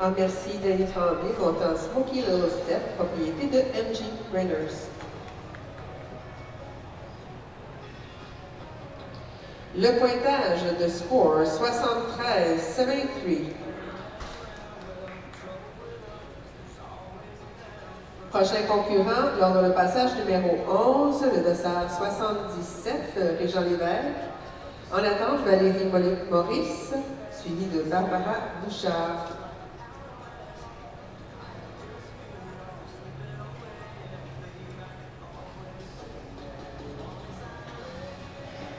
En merci Danny Tremblay, comptant Smoky Little Step, propriété de MG Raiders. Le pointage de score 73-73. Prochain concurrent, lors de le passage numéro 11, le dossard 77, Régent Lévesque. En attente, Valérie Maurice, suivi de Barbara Bouchard.